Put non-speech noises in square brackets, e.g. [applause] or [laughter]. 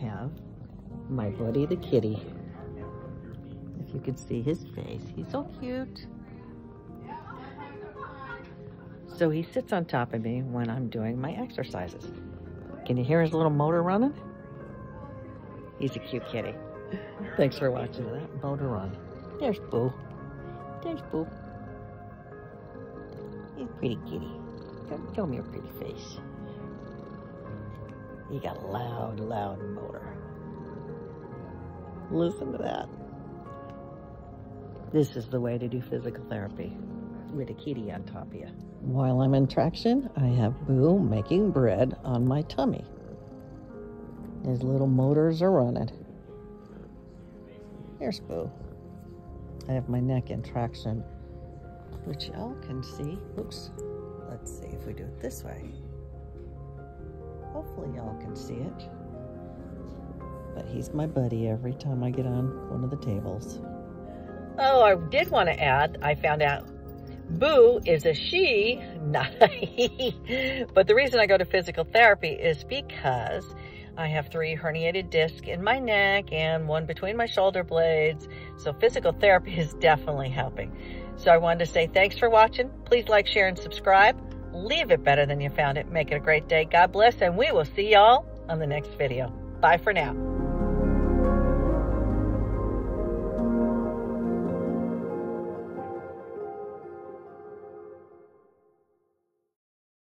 have my buddy the kitty. If you could see his face, he's so cute. So he sits on top of me when I'm doing my exercises. Can you hear his little motor running? He's a cute kitty. Thanks for watching that motor run. There's Boo. There's Boo. He's pretty kitty. Show me your pretty face. You got a loud, loud motor. Listen to that. This is the way to do physical therapy with a kitty on top of you. While I'm in traction, I have Boo making bread on my tummy. His little motors are running. Here's Boo. I have my neck in traction, which y'all can see. Oops. Let's see if we do it this way. Hopefully y'all can see it. But he's my buddy every time I get on one of the tables. Oh, I did want to add, I found out Boo is a she, [laughs] not a he. But the reason I go to physical therapy is because I have three herniated discs in my neck and one between my shoulder blades. So physical therapy is definitely helping. So I wanted to say thanks for watching. Please like, share, and subscribe. Leave it better than you found it. Make it a great day. God bless, and we will see y'all on the next video. Bye for now.